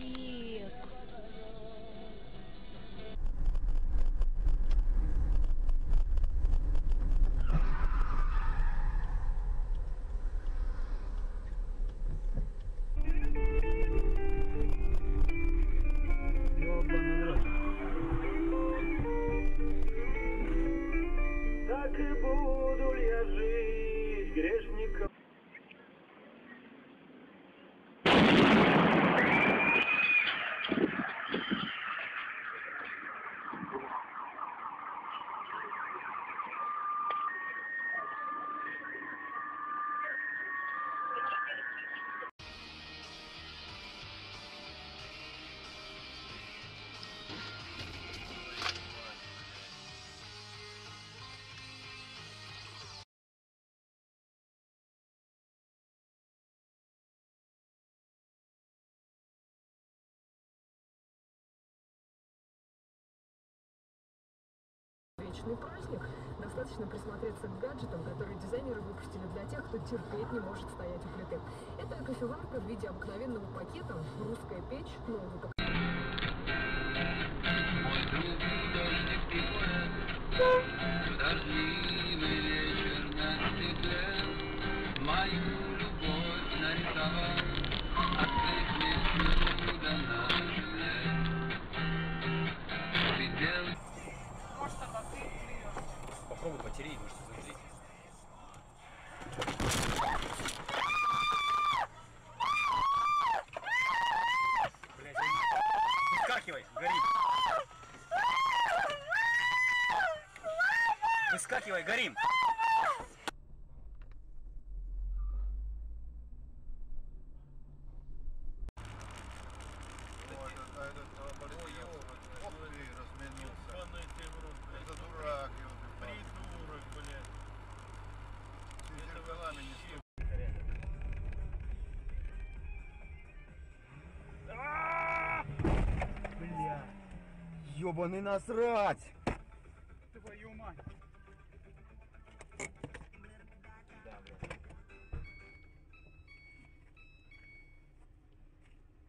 see. Вечный праздник. Достаточно присмотреться к гаджетам, которые дизайнеры выпустили для тех, кто терпеть не может стоять у плиты. Это кофеварка в виде обыкновенного пакета, русская печь, нового не стукай. Ёбаный насрать! Твою мать.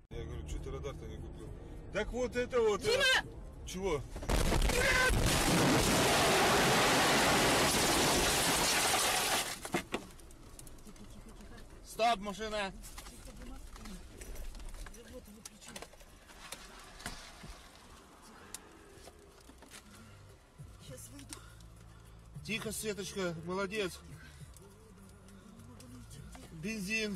Я говорю, что ты радар-то не купил? Так вот это вот. Дима! Чего? Стоп, машина! Тихо, Светочка, молодец. Бензин.